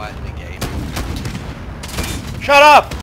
quiet in the game. Shut up!